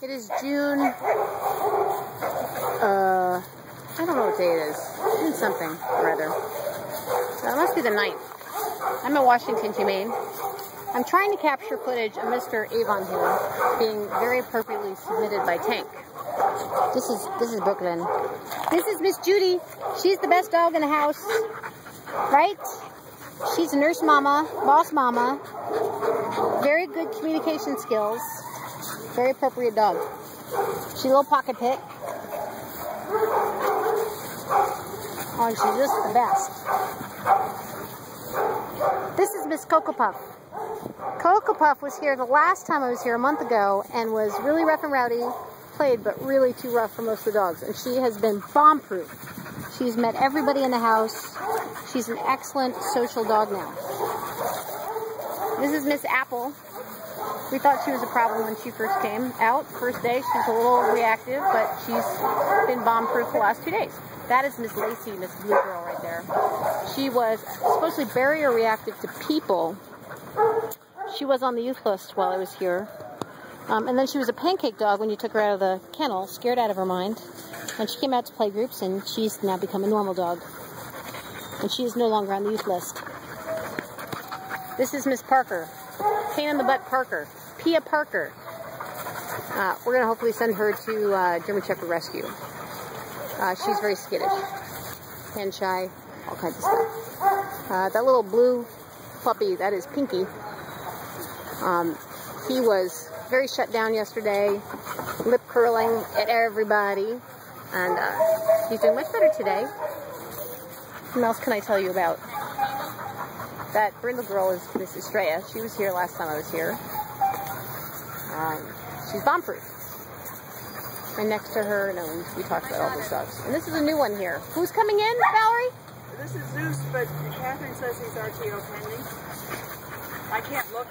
It is June, uh, I don't know what day it is. June something, rather. It must be the 9th. I'm in Washington, Humane. I'm trying to capture footage of Mr. Avon here being very appropriately submitted by Tank. This is this is Brooklyn. This is Miss Judy. She's the best dog in the house. Right? She's a nurse mama, boss mama. Very good communication skills. Very appropriate dog. She's a little pocket pit. Oh, and she's just the best. This is Miss Cocoa Puff. Cocoa Puff was here the last time I was here a month ago and was really rough and rowdy, played, but really too rough for most of the dogs. And she has been bomb-proof. She's met everybody in the house. She's an excellent social dog now. This is Miss Apple. We thought she was a problem when she first came out. First day, she's a little reactive, but she's been bomb-proof the last two days. That is Miss Lacey, Miss Blue Girl right there. She was supposedly barrier reactive to people. She was on the euth list while I was here. Um, and then she was a pancake dog when you took her out of the kennel, scared out of her mind. And she came out to play groups, and she's now become a normal dog. And she is no longer on the euth list. This is Miss Parker. Pain in the butt Parker. Pia Parker. Uh, we're going to hopefully send her to uh, German Shepherd Rescue. Uh, she's very skittish and shy, all kinds of stuff. Uh, that little blue puppy, that is Pinky. Um, he was very shut down yesterday, lip curling at everybody, and uh, he's doing much better today. What else can I tell you about? That brindle girl is Miss Estrella. She was here last time I was here. Um, she's bomb-proof. And next to her, no, we, we talked about all those dogs. And this is a new one here. Who's coming in, Valerie? This is Zeus, but Catherine says he's RTO pending. I can't look